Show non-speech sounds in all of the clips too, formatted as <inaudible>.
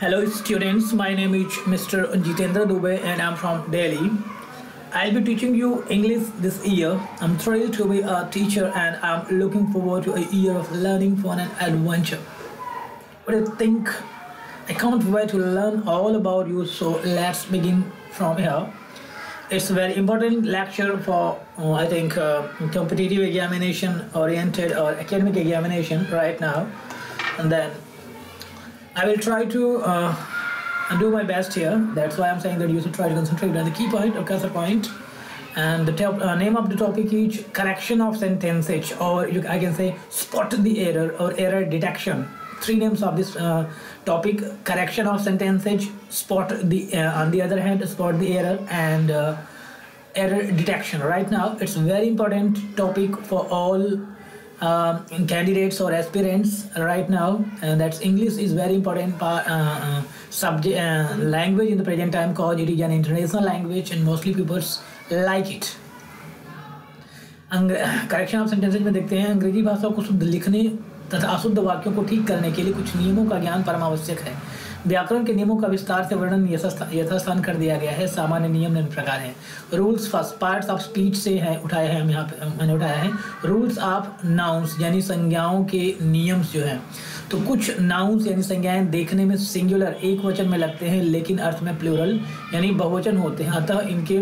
Hello students, my name is Mr. Jitendra Dubey and I'm from Delhi. I'll be teaching you English this year. I'm thrilled to be a teacher and I'm looking forward to a year of learning, fun and adventure. What do you think? I can't wait to learn all about you so let's begin from here. It's a very important lecture for uh, I think uh, competitive examination oriented or academic examination right now and then I will try to uh, do my best here. That's why I'm saying that you should try to concentrate on the key point or cursor point. And the top, uh, name of the topic each correction of sentence each or you, I can say spot the error or error detection. Three names of this uh, topic: correction of sentence each spot the uh, on the other hand, spot the error, and uh, error detection. Right now, it's a very important topic for all um, candidates or aspirants right now uh, that's english is very important uh, uh, subject uh, language in the present time because it is an international language and mostly people like it correction of sentences में देखते हैं अंग्रेज़ी भाषा को शुद्ध लिखने तथा अशुद्ध वाक्यों को ठीक करने के लिए कुछ नियमों का ज्ञान परमावश्यक है व्याकरण के नियमों का विस्तार से वर्णन यथास्थान कर दिया गया है। सामान्य नियम निम्न प्रकार हैं। Rules first parts of speech से हैं, उठाए हैं हम यहाँ पे, मैंने उठाया है। रूल्स ऑफ़ नाउंस यानी संज्ञाओं के नियम्स जो हैं। तो कुछ नाउंस यानी संज्ञाएँ देखने में सिंगुलर एक वचन में लगते हैं, लेकिन अर्थ में प्लूरल यानी बहुवचन होते हैं। अतः इनके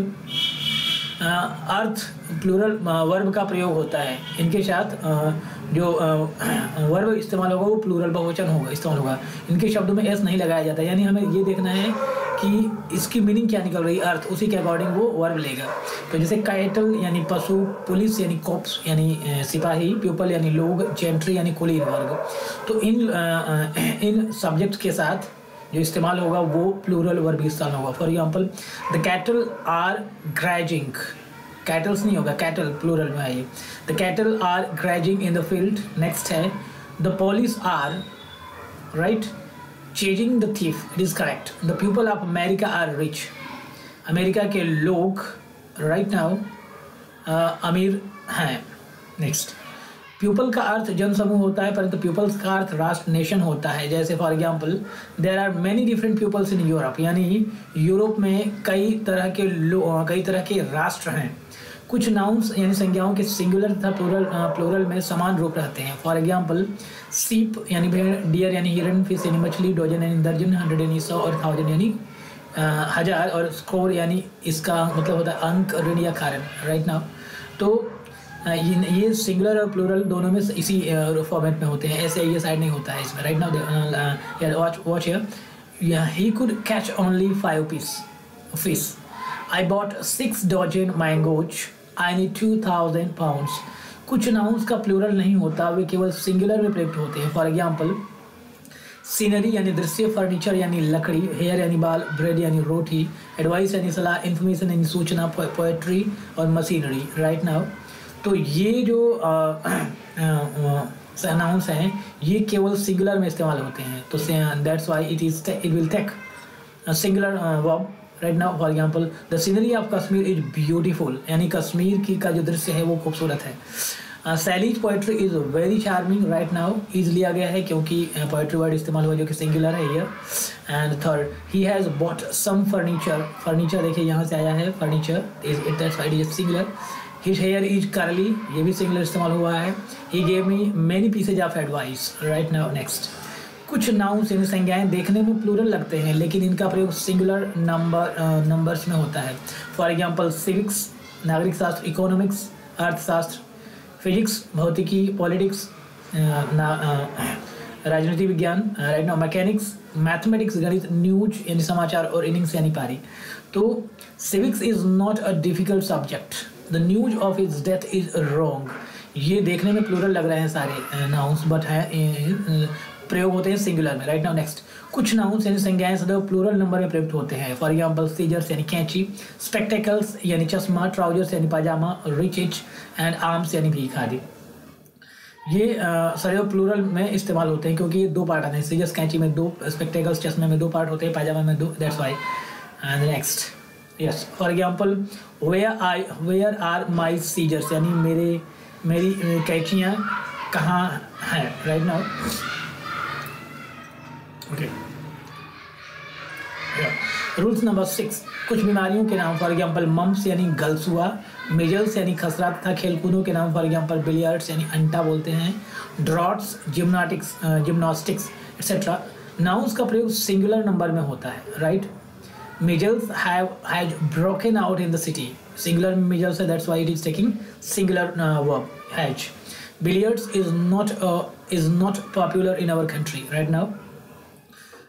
अर्थ प्लूरल वर्ब का प्रयोग होता है। इनके साथ जो <clears throat> वर्ब इस्तेमाल होगा, वो प्लूरल बहुवचन होगा, इस्तेमाल होगा। इनके शब्दों में एस नहीं लगाया जाता। यानी हमें ये देखना है कि इसकी मीनिंग क्या निकल रही, अर्थ, उसी के अकॉर्डिंग वो वर्ब लेगा। तो जैसे कैटल यानी पशु, पुलिस, यानी कॉप्स यानी सिपाही पीपल यानी लोग जेंट्री यानी कुलीन वर्ग। तो इन इन सब्जेक्ट के साथ जो इस्तेमाल होगा, वो प्लूरल वर्ब इस्तेमाल होगा। For example the cattle are grazing cattles नहीं होगा कैटल प्लूरल में आइए। The cattle are grazing in the field next है। The police are right chasing the thief it is correct the people of America are rich America के लोग right now अमीर हैं। Next people का अर्थ जन समूह होता है, परंतु पीपल्स का अर्थ राष्ट्र नेशन होता है। जैसे for example there are many different peoples in Europe यानी यूरोप में कई तरह के कई तरह के राष्ट्र हैं। कुछ नाउंस यानी संज्ञाओं के सिंगुलर तथा प्लूरल प्लोरल में समान रूप रहते हैं। फॉर एग्ज़ाम्पल सीप यानी भेड़ डियर यानी हिरन फ़िश यानी मछली, डोजन, यानी दर्जन हंड्रेड यानी सौ, और थाउज़ेंड यानी हज़ार, और स्कोर यानी इसका मतलब होता है अंक, ऋण या कारण। राइट नाउ तो ये सिंगुलर और प्लूरल दोनों में इसी फॉर्मेट में होते हैं। ऐसे ये साइड नहीं होता है इसमें। Right now watch watch he could catch only five piece fish I bought six dozen mangoes I two thousand pounds कुछ नाउंस का प्लूरल नहीं होता, वे केवल सिंगुलर में प्रयुक्त होते हैं. फॉर एग्ज़ाम्पल सीनरी यानी दृश्य फर्नीचर यानी लकड़ी हेयर यानी बाल ब्रेड यानी रोटी एडवाइस यानी सलाह इन्फॉर्मेशन यानी सूचना पोएट्री और मशीनरी राइट नाउ तो ये जो अनाउंस <clears throat> हैं, ये केवल सिंगुलर में इस्तेमाल होते हैं. तो that's why it is it will take singular verb right now for example the scenery of Kashmir is beautiful यानी कश्मीर की का जो दृश्य है, वो खूबसूरत है। Shelley's poetry is very charming right now is लिया गया है क्योंकि पोइट्री वर्ड इस्तेमाल हुआ जो कि सिंगुलर है ये। And third he has bought some furniture furniture देखिए, यहाँ से आया है। Furniture is it is singular his hair is curly ये भी सिंगुलर इस्तेमाल हुआ है। He gave me many pieces of advice right now next कुछ नाउंस यानी संज्ञाएँ देखने में प्लूरल लगते हैं, लेकिन इनका प्रयोग सिंगुलर नंबर नंबर्स में होता है। फॉर एग्जांपल सिविक्स नागरिक शास्त्र इकोनॉमिक्स अर्थशास्त्र फिजिक्स भौतिकी पॉलिटिक्स राजनीति विज्ञान राइट नाउ मैकेनिक्स मैथमेटिक्स गणित न्यूज़ यानी समाचार और इनिंग्स यानी पारी। तो civics is not a difficult subject the news of is death is wrong ये देखने में प्लूरल लग रहे हैं सारे नाउंस बट है प्रयोग होते हैं सिंगुलर में राइट नाउ नेक्स्ट कुछ नाउंस यानी संज्ञाएँ सदैव प्लूरल नंबर में प्रयुक्त होते हैं। फॉर एग्ज़ाम्पल सीजर्स यानी कैंची स्पेक्टेकल्स यानी चश्मा ट्राउजर्स यानी पाजामा रिच इच एंड आर्म्स यानी भीख आदि। ये सदैव प्लूरल में इस्तेमाल होते हैं क्योंकि ये दो पार्ट आते हैं। सीजर्स कैंची में दो स्पेक्टेकल्स चश्मे में दो पार्ट होते हैं पाजामा में दो that's why and next yes for example where I where are my scissors यानी मेरे, मेरी, कैचियाँ कहाँ हैं right now okay rules number six कुछ बीमारियों के नाम फॉर एग्ज़ाम्पल मम्स यानी गलसुआ मेजल्स यानी खसरा तथा खेलकूदों के नाम फॉर एग्ज़ाम्पल बिलियर्ड्स यानी अंटा बोलते हैं draughts gymnastics gymnastics etcetera nouns का प्रयोग सिंगुलर नंबर में होता है right measles has broken out in the singular measles है that's why it is taking singular verb has billiards is not is not popular in our country right now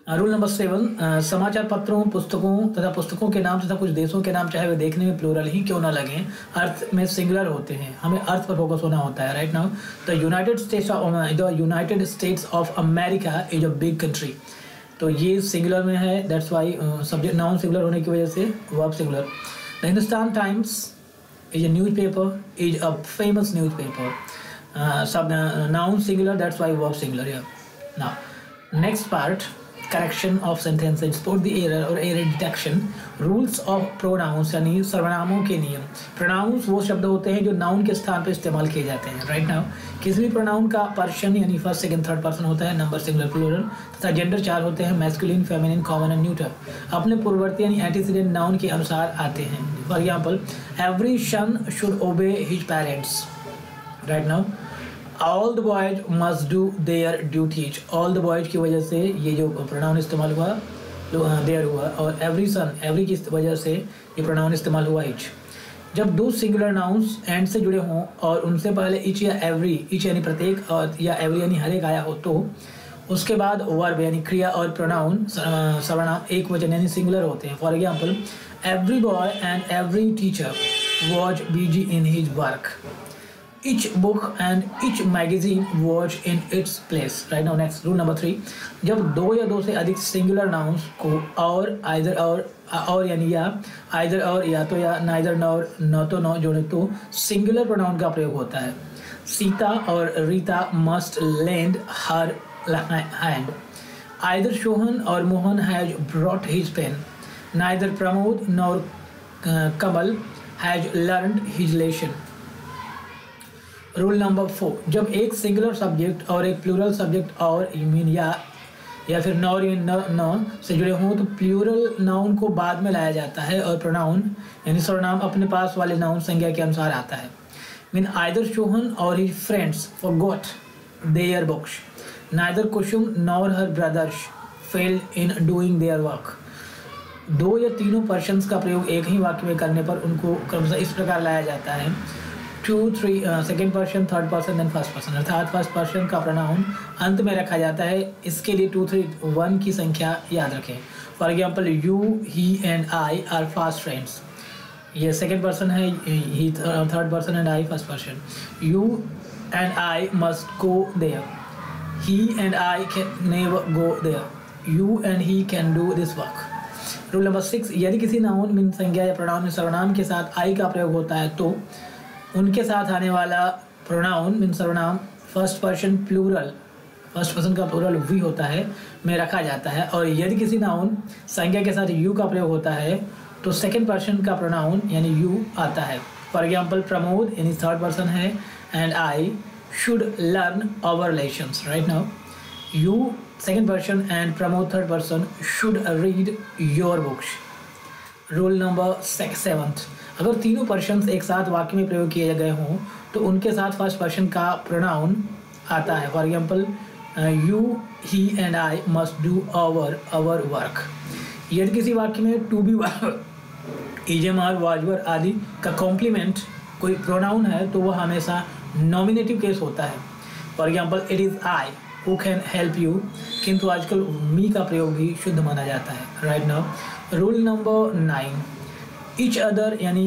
rule number seven समाचार पत्रों, पुस्तकों तथा पुस्तकों के नाम तथा कुछ देशों के नाम चाहे वे देखने में प्लूरल ही क्यों ना लगे, अर्थ में सिंगुलर होते हैं। हमें अर्थ पर फोकस होना होता है right now the United States of United States of America is a big country तो ये सिंगुलर में है that's why subject noun singular होने की वजह से verb singular the Hindustan Times is a newspaper is a famous newspaper सब noun singular that's why verb singular या now next part correction of sentences spot the error और error detection rules of pronouns यानी सर्वनामों के नियम। Pronounce वो शब्द होते हैं जो नाउन के स्थान पर इस्तेमाल किए जाते हैं। राइट नाउ किसी भी प्रोनाउन का पर्सन यानी फ़र्स्ट सेकंड थर्ड पर्सन होता है नंबर सिंगुलर प्लूरल तथा जेंडर चार होते हैं masculine feminine common and neuter अपने पूर्ववर्ती यानी एंटीसीडेंट नाउन के अनुसार आते हैं। For example every son should obey his parents right now all the boys must do their duties all the boys की वजह से ये जो प्रोनाउन इस्तेमाल हुआ देयर हुआ, और एवरी सन एवरी की वजह से ये प्रोनाउन इस्तेमाल हुआ इच जब दो सिंगुलर नाउन्स एंड से जुड़े हों और उनसे पहले इच या एवरी इच यानी प्रत्येक और, या एवरी यानी हर एक आया हो तो उसके बाद वर्ब यानी क्रिया और प्रोनाउन सर्वनाम एक वचन यानी सिंगुलर होते हैं। For example every boy and every teacher was busy in his work each book and each magazine was in its place. Right now, next, rule number three जब दो या दो से अधिक सिंगुलर नाउन्स को और आइदर और और यानी या आइदर और या तो या नाइदर नॉर न तो नौ जोड़े तो सिंगुलर प्रोनाउन का प्रयोग होता है। Sita or Rita must lend her hand either Sohan or Mohan has brought his pen neither Pramod nor Kamal has learn his lesson rule number four जब एक सिंगुलर सब्जेक्ट और एक प्लूरल सब्जेक्ट और mean या या फिर nor या न, न से जुड़े हों तो प्लूरल नाउन को बाद में लाया जाता है और प्रोनाउन यानी सर्वनाम अपने पास वाले नाउन संज्ञा के अनुसार आता है। Mean either Sohan or his friends forgot their books neither Kusum nor her brothers fail in doing their work दो या तीनों पर्सनस का प्रयोग एक ही वाक्य में करने पर उनको क्रमशः इस प्रकार लाया जाता है। Two three second person third person then first person अर्थात फ़र्स्ट पर्सन का प्रनाउन अंत में रखा जाता है। इसके लिए टू थ्री वन की संख्या याद रखें। For example you he and I are fast friends ये सेकेंड पर्सन है he third person and I first person you and I must go there he and I can never go there you and he can do this work rule number six यदि किसी noun mean संज्ञा या प्रणाम में सर्वनाम के साथ आई का प्रयोग होता है तो उनके साथ आने वाला प्रोनाउन मीन सर्वनाम first person plural first person का प्लूरल वी होता है, में रखा जाता है। और यदि किसी नाउन संज्ञा के साथ यू का प्रयोग होता है तो सेकेंड पर्सन का प्रोनाउन यानी यू आता है। फॉर एग्ज़ाम्पल प्रमोद, यानी थर्ड पर्सन है and I should learn our relations right now you second person and Pramod third person should read your books rule number seventh अगर तीनों पर्सन एक साथ वाक्य में प्रयोग किए गए हों तो उनके साथ फ़र्स्ट पर्सन का प्रोनाउन आता है। For example you he and I must do our our work यदि किसी वाक्य में to be is am are was were आदि का कॉम्प्लीमेंट कोई प्रोनाउन है तो वह हमेशा नॉमिनेटिव केस होता है। For example it is I who can help you किंतु आजकल मी का प्रयोग भी शुद्ध माना जाता है। Right now rule number nine each other यानी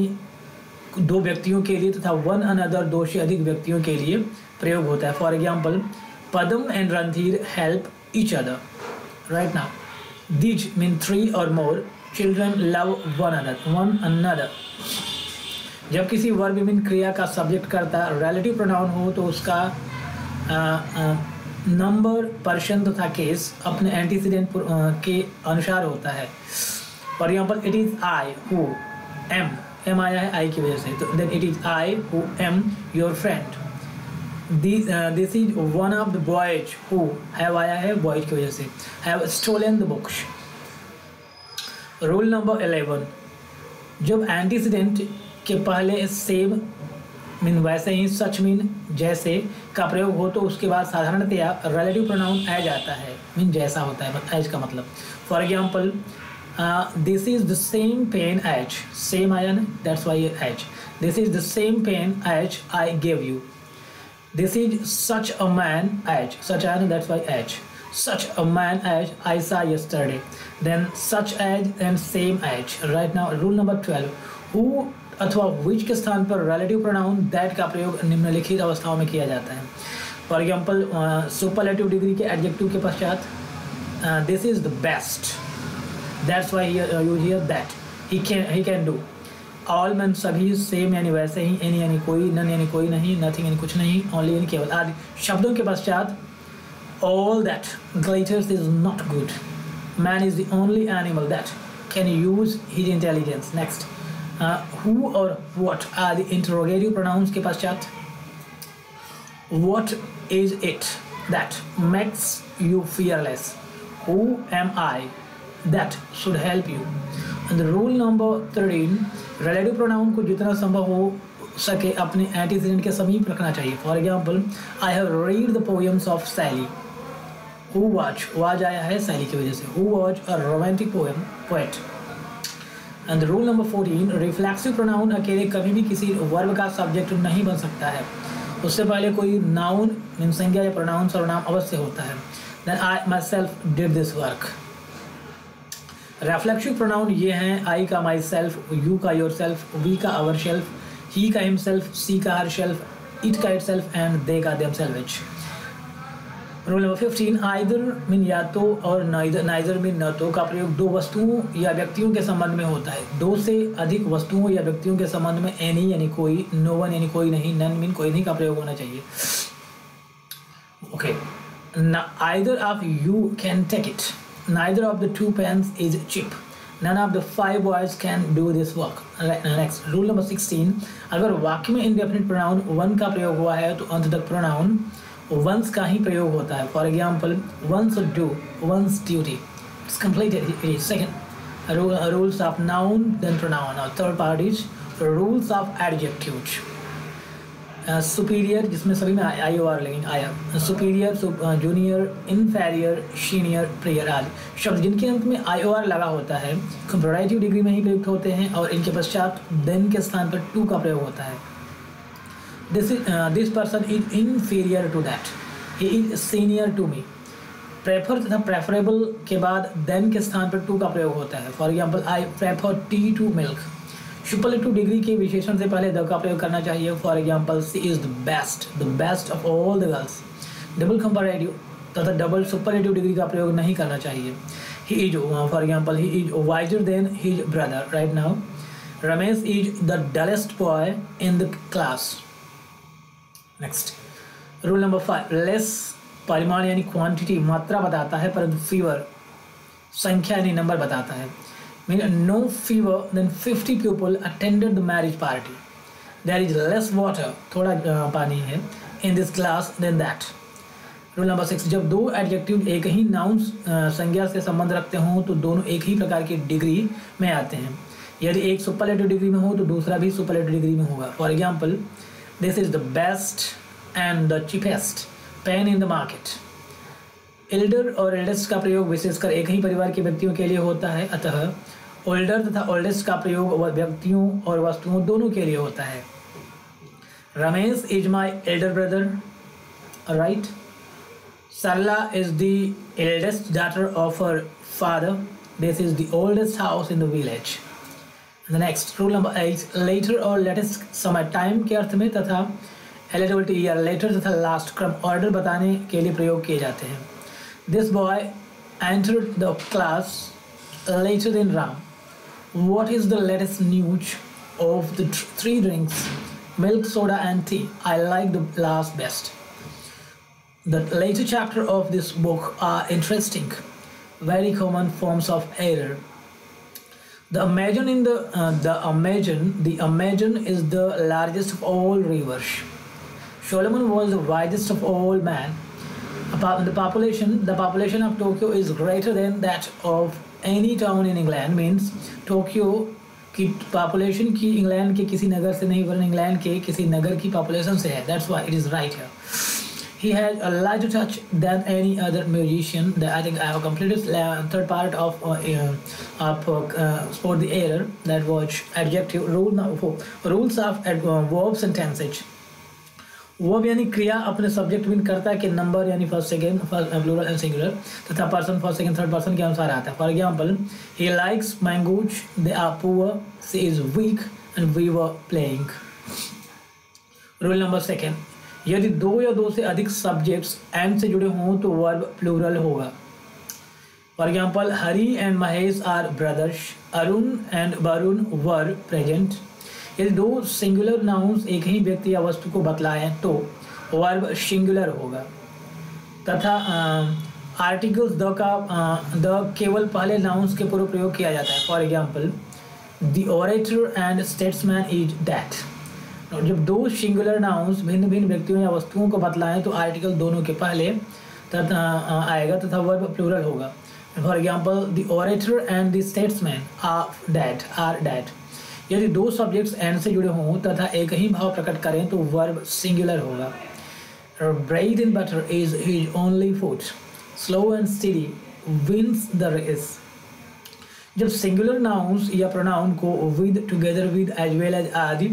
दो व्यक्तियों के लिए तथा वन अनदर दो से अधिक व्यक्तियों के लिए प्रयोग होता है। For example Padam and Randhir help each other right now these mean three or more children love one other one another जब किसी वर्ब मीन क्रिया का सब्जेक्ट करता रिलेटिव प्रोनाउन हो तो उसका नंबर पर्सन तथा केस अपने एंटीसीडेंट के अनुसार होता है। For example it is I who am am आया है आई की वजह से तो then it is I who am your friend this this is one of the boys who have आया है बॉयज़ की वजह से. Have stolen the books rule number eleven जब एंटीसीडेंट के पहले सेम मीन वैसे ही सच मीन जैसे का प्रयोग हो तो उसके बाद साधारणतया रिलेटिव प्रोनाउन एज आता है. मीन जैसा होता है एज का मतलब. For example this is the same pen as same आया ना that's why as this is the same pen as I give you this is such a man as such आया ना that's why as such a man as I saw yesterday. Then such as and same as. Right now, rule number 12. Who अथवा which के स्थान पर relative pronoun that का प्रयोग निम्नलिखित अवस्थाओं में किया जाता है फॉर एग्ज़ाम्पल सुपरलेटिव डिग्री के एडजेक्टिव के पश्चात this is the best that's why you hear that he can he can do all man सभी सेम यानी वैसे ही एनी यानी कोई नन यानी कोई नहीं नथिंग यानी कुछ नहीं ओनली यानी केवल आदि शब्दों के पश्चात all that glitters is not good man is the only animal that can use his intelligence next uh, who or what are the interrogative pronouns के पश्चात what is it that makes you fearless who am I that should help you. And the rule number 13 relative pronoun को जितना संभव हो सके अपने antecedent के समीप रखना चाहिए। For example I have read the poems of Shelley who watch was आया है सैली की वजह से। Who watch a romantic poem poet and rule number fourteen reflexive pronoun अकेले कभी भी किसी वर्ब का सब्जेक्ट नहीं बन सकता है। उससे पहले कोई नाउन संज्ञा या प्रोनाउन सर्वनाम अवश्य होता है। Then I myself did this work reflexive pronoun ये हैं आई का माई सेल्फ यू का योर सेल्फ वी का आवर शेल्फ ही का हिम सेल्फ सी का हर शेल्फ इट का इट सेल्फ एंड दे का themself rule number fifteen either mean या तो और नाइदर नाइदर मीन न तो का प्रयोग दो वस्तुओं या व्यक्तियों के संबंध में होता है। दो से अधिक वस्तुओं या व्यक्तियों के संबंध में एनी यानी कोई नो वन यानी कोई नहीं नन मीन कोई नहीं का प्रयोग होना चाहिए। Okay either of you can take it neither of the two pens is cheap none of the five boys can do this work. Right, next. Rule number 16 अगर वाक्य में indefinite pronoun वन का प्रयोग हुआ है तो अंत तक pronoun वंस का ही प्रयोग होता है। For example one's do one's duty it's completed second rules of noun then pronoun और third part is rules of adjective superior जिसमें सभी में आई ओ आर लेकिन आया superior junior inferior senior prior आदि शब्द जिनके अंत में आई ओ आर लगा होता है कंपेरेटिव डिग्री में ही प्रयुक्त होते हैं और इनके पश्चात देन के स्थान पर टू का प्रयोग होता है। This this person is inferior to that. He is senior to me. Prefer तथा प्रेफरेबल के बाद देन के स्थान पर टू का प्रयोग होता है। For example I prefer tea to milk superlative degree के विशेषण से पहले द का प्रयोग करना चाहिए। For example she is the best the best of all the girls double comparative तथा डबल सुपरलेटिव डिग्री का प्रयोग नहीं करना चाहिए। He is for example he is wiser than his brother right now Ramesh is the dullest boy in the class next rule number five less परिमाण यानी quantity मात्रा बताता है, परंतु फीवर संख्या यानी नंबर बताता है। Mean no fewer than fifty people attended the marriage party there is less water थोड़ा पानी है in this class then that rule number six जब दो एडजेक्टिव एक ही नाउन संज्ञा से संबंध रखते हों तो दोनों एक ही प्रकार की डिग्री में आते हैं। यदि एक सुपरलेटिव डिग्री में हो तो दूसरा भी सुपरलेटिव डिग्री में होगा। For example this is the best and the cheapest pen in the market. Elder और एल्डेस्ट का प्रयोग विशेषकर एक ही परिवार के व्यक्तियों के लिए होता है। अतः ओल्डर तथा ओल्डेस्ट का प्रयोग व्यक्तियों और वस्तुओं दोनों के लिए होता है। Ramesh is my elder brother right Sarla is the eldest daughter of her father this is the oldest house in the village next rule number eight later और लेटेस्ट समय टाइम के अर्थ में तथा एलिजिबिलिटी या लेटर तथा last क्रम order बताने के लिए प्रयोग किए जाते हैं। This boy enter the class later in Ram what is the latest news of the three drinks? Milk soda and tea. I like the last best. The later chapter of this book are interesting. Very common forms of error. The amazon in the uh, the amazon the amazon is the largest of all rivers. Solomon was the wisest of all men the population the population of tokyo is greater than that of Any town in England means Tokyo की population की England के किसी नगर से नहीं वरन England के किसी नगर की पॉपुलेशन से है that's why it is right है he had a lighter touch than any other musician. That I think I have completed uh, third part of uh, uh, of uh, sport the error that was adjective rule now for rules of ad, uh, verbs and tenses. Verb यानी क्रिया अपने subject win करता है कि number यानी first second plural and singular तथा person first second third person के अनुसार आता है। For example he likes mangoes they are poor she is weak and we were playing rule number second यदि दो या दो से अधिक सब्जेक्ट्स एंड से जुड़े हों तो वर्ब प्लूरल होगा। For example Hari and Mahesh are brothers Arun and Varun were present यदि दो सिंगुलर नाउन्स एक ही व्यक्ति या वस्तु को बतलाएँ तो वर्ब सिंगुलर होगा। तथा आर्टिकल्स द का द केवल पहले नाउन्स के पूर्व प्रयोग किया जाता है। For example the orator and statesman is dead जब दो सिंगुलर नाउन्स भिन्न भिन्न व्यक्तियों या वस्तुओं को बतलाएँ तो आर्टिकल दोनों के पहले तथा आएगा तथा वर्ब प्लूरल होगा। For example the orator and the statesman are dead are dead यदि दो सब्जेक्ट्स एंड से जुड़े हों तथा एक ही भाव प्रकट करें तो वर्ब सिंगुलर होगा। Bread and butter is his only food slow and steady wins the race जब सिंगुलर नाउन्स या प्रोनाउन को with together with as well as आदि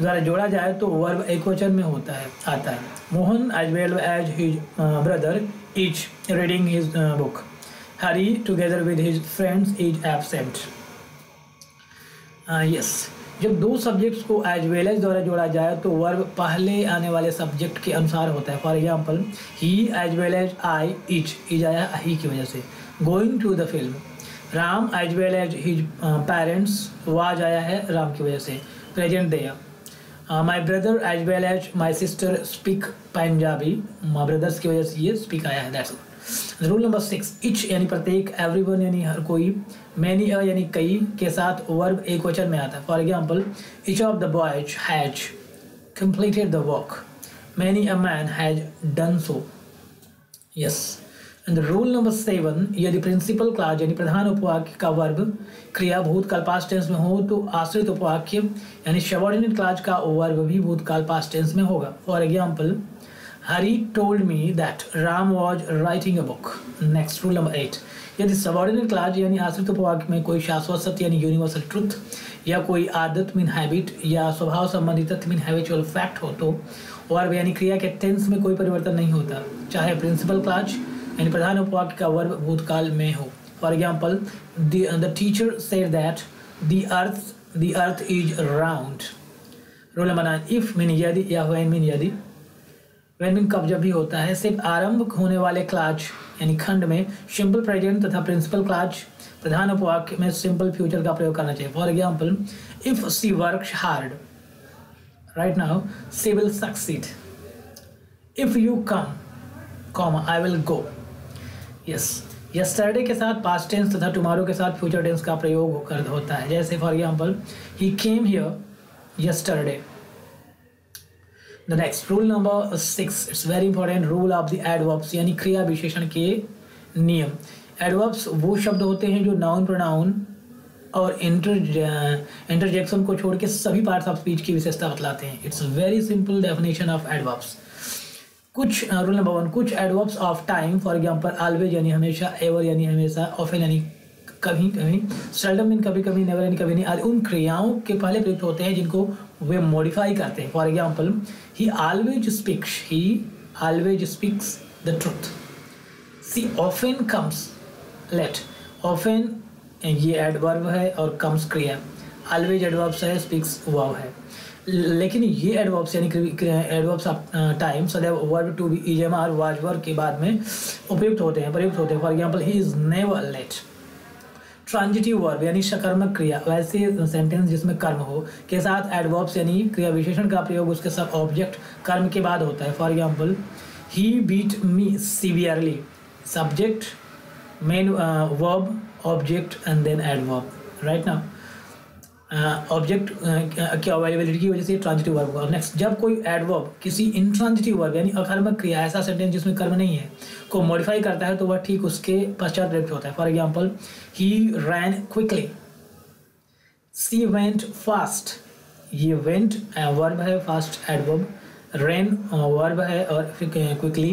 द्वारा जोड़ा जाए तो वर्ब एक वचन में होता है, आता है। Mohan as well as his brother is reading his book Hari together with his friends is absent yes जब दो सब्जेक्ट्स को एज वेल एज द्वारा जोड़ा जाए तो वर्ब पहले आने वाले सब्जेक्ट के अनुसार होता है। For example he as well as I each is आया ही की वजह से। Going to the film Ram as well as his parents was आया है राम की वजह से। प्रेजेंट दिया my brother as well as my sister speak Punjabi my brothers की वजह से ये स्पीक आया है that's rule number six each यानी प्रत्येक एवरी वन यानी हर कोई मैनी अ यानी कई के साथ वर्ब एक वचन में आता है। For example each of the boys has completed work. Many a man had done so. Yes. And the rule number seven यदि प्रिंसिपल क्लास यानी प्रधान उपवाक्य का वर्ब क्रिया भूतकाल पास्ट टेंस में हो तो आश्रित उपवाक्य यानी सबॉर्डिनेट क्लास का वर्ब भी भूतकाल पास्ट टेंस में होगा। For example Hari told me that Ram was writing a book next rule number eight यदि सबॉर्डिनेट क्लास यानी आश्रित उपवाक्य में कोई शाश्वत सत्य यानी यूनिवर्सल ट्रुथ या कोई आदत मीन हैबिट या स्वभाव संबंधी तथ्य मीन हैबिचुअल फैक्ट हो तो वर्ब यानी क्रिया के टेंस में कोई परिवर्तन नहीं होता। चाहे प्रिंसिपल क्लास यानी प्रधान उपवाक्य का वर्ब भूतकाल में हो। For example the teacher said that the earth the earth is round rule number nine if mean यदि या वेन मीन यदि वेन मीन कब जब भी होता है, सिर्फ़ आरंभ होने वाले क्लाज यानी खंड में सिंपल प्रेजेंट तथा प्रिंसिपल क्लाच प्रधान उपवाक्य में सिंपल फ्यूचर का प्रयोग करना चाहिए। For example if she work hard right now she will succeed if you come come I will go yes yesterday के साथ पास्ट टेंस तथा टुमारो के साथ फ्यूचर टेंस का प्रयोग कर होता है। जैसे for example he came here yesterday the next rule number six it's very important rule of the adverbs यानी क्रिया विशेषण के नियम। एडवर्ब्स वो शब्द होते हैं जो नाउन प्रोनाउन और इंटर इंटरजेक्शन को छोड़ के सभी पार्ट्स ऑफ़ स्पीच की विशेषता बतलाते हैं। It's very simple definition of adverbs कुछ रूल नंबर वन कुछ adverbs of time for example always यानी हमेशा एवर यानी हमेशा ऑफन यानी कभी कभी सेल्डम इन कभी कभी नेवर इन, कभी नहीं। आदि उन क्रियाओं के पहले प्रयुक्त होते हैं जिनको वे मॉडिफाई करते हैं। For example he always speaks he always speaks the truth she often comes late often ये एडवर्ब है और कम्स क्रिया ऑलवेज एडवर्ब्स है स्पीक्स वर्ब है. लेकिन ये एडवर्ब्स यानी एडवर्ब्स ऑफ़ टाइम सदैव verb to be is am are was verb के बाद में उपयुक्त होते हैं, प्रयुक्त होते हैं। For example he is never late transitive verb यानी सकर्मक क्रिया वैसे सेंटेंस जिसमें कर्म हो, के साथ एडवर्ब्स यानी क्रिया विशेषण का प्रयोग, उसके साथ ऑब्जेक्ट कर्म के बाद होता है। For example he beat me severely subject main verb object and then adverb right now object की अवेलेबिलिटी की वजह से ट्रांजिटिव वर्ब हुआ नेक्स्ट जब कोई एडवर्ब किसी इंट्रांजिटिव वर्ब यानी अकर्मक क्रिया, ऐसा सेंटेंस जिसमें कर्म नहीं है को मॉडिफाई करता है तो वह ठीक उसके पश्चात प्रयुक्त होता है. For example he ran quickly she went fast ये वेंट वर्ब है फास्ट एडवर्ब रेन वर्ब है, और क्विकली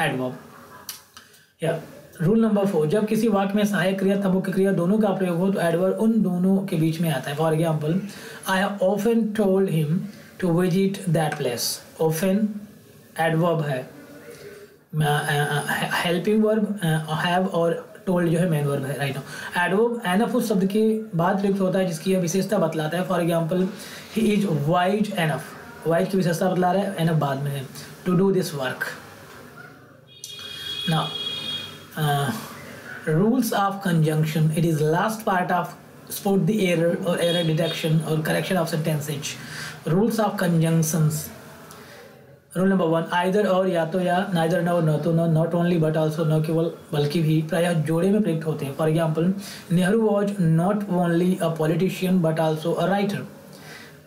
एडवर्ब या रूल नंबर फोर जब किसी वाक्य में सहायक क्रिया तथा मुख्य क्रिया दोनों का प्रयोग हो तो एडवर्ब उन दोनों के बीच में आता है. For example I have often told him to visit that place often adverb है. हेल्पिंग वर्ब हैव और टोल्ड जो है मेन वर्ब है राइट नाउ एडवर्ब एनफ उस शब्द के बाद प्रयुक्त होता है जिसकी विशेषता बतलाता है. For example he is wise enough wise की विशेषता बतला रहा है एनफ बाद में है. To do this work uh, rules of conjunction. It is last part of spot the error or error detection or correction of sentences. Rules of conjunctions. Rule number one either or या तो या neither न और न तो न not only but also न केवल, बल्कि भी प्रायः जोड़े में प्रयुक्त होते हैं। For example Nehru was not only a politician but also a writer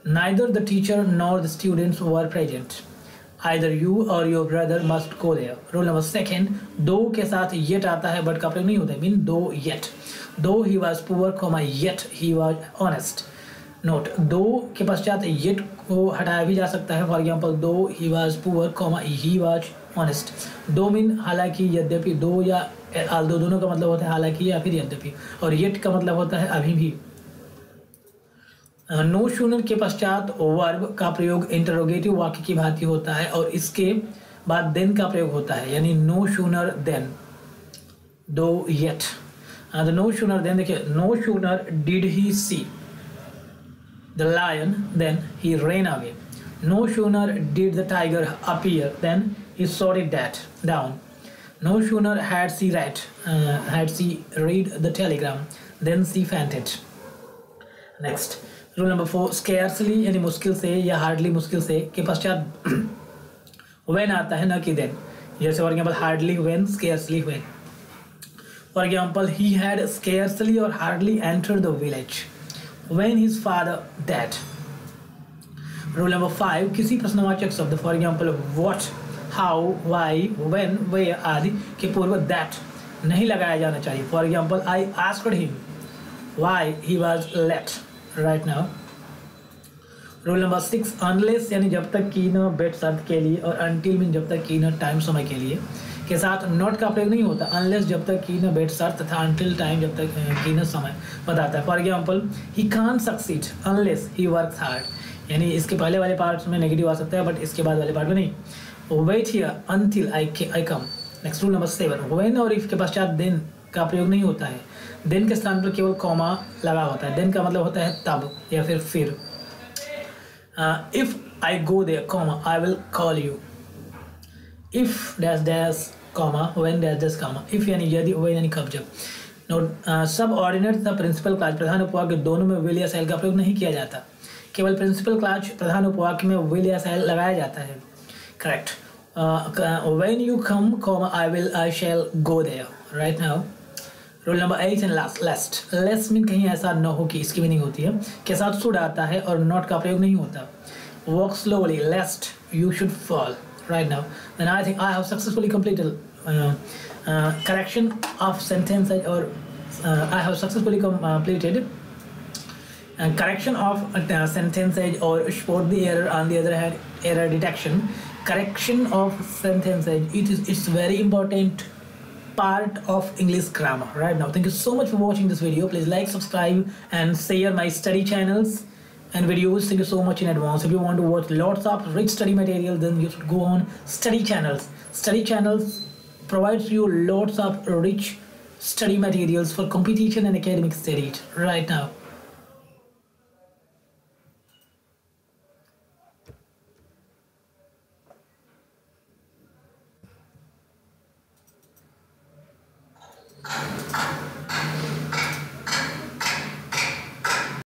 neither the teacher nor the students were present either you or your brother must go there rule number second though के साथ yet आता है but का प्रयोग नहीं होता mean though yet though he was poor comma yet he was honest note though के पश्चात येट को हटाया भी जा सकता है। For example though he was poor comma he was honest though mean हालाँकि यद्यपि दो या आल दो दोनों का मतलब होता है हालाँकि या फिर यद्यपि। और येट का मतलब होता है अभी भी। नो शूनर के पश्चात वर्ब का प्रयोग इंटरोगेटिव वाक्य की भांति होता है और इसके बाद देन का प्रयोग होता है, यानी no sooner than though yet no sooner than देखिए, no sooner did he see the lion than he ran away no sooner did the tiger appear than he shot it that down no sooner had she right had she read the telegram than she fainted next rule number four scarcely यानी मुश्किल से या hardly मुश्किल से के पश्चात when आता है न कि देन जैसे for example hardly when scarcely when for example he had scarcely और hardly enter the village when his father that rule number five किसी प्रश्नवाचक शब्द for example what how why when where आदि के पूर्व दैट नहीं लगाया जाना चाहिए। For example I asked him why he was late right now rule number six unless यानी जब तक की न बेट शर्त के लिए और अनटिल मीन जब तक की न टाइम समय के लिए। के साथ नॉट का प्रयोग नहीं होता अनलेस जब तक की न बेट शर्त तथा अनटिल टाइम जब तक की न समय बताता है। For example he can't succeed unless he work hard यानी इसके पहले वाले पार्ट में नेगेटिव आ सकता है बट इसके बाद वाले पार्ट में नहीं। Wait here until I I come next rule number seven when और इफ़ के पश्चात देन का प्रयोग नहीं होता है। देन के स्थान पर केवल कॉमा लगा होता है। देन का मतलब होता है तब या फिर फिर। If I go there comma I will call you if dash dash comma when dash dash comma if यानी यदि वेन यानी कब जब। नोट सब ऑर्डिनेट तथा प्रिंसिपल क्लास प्रधान उपवाक्य दोनों में विल या सेल का प्रयोग नहीं किया जाता। केवल प्रिंसिपल क्लास प्रधान उपवाक्य में विल या सेल लगाया जाता है। Correct when you come comma I will I shall go there right now rule number eight and last lest less mean कहीं ऐसा न हो कि इसकी मीनिंग होती है के साथ सुड आता है और नॉट का प्रयोग नहीं होता। Walk slowly lest you should fall right now then I think I have successfully completed. uh, correction of sentences or uh, I have successfully completed uh, correction of uh, sentences or spot the error on the other hand error detection correction of sentences it is it's very important part of English grammar right now. Thank you so much for watching this video. Please like, subscribe and share my study channels and videos. Thank you so much in advance. If you want to watch lots of rich study material, then you should go on study channels. Study channels provides you lots of rich study materials for competition and academic studies right now.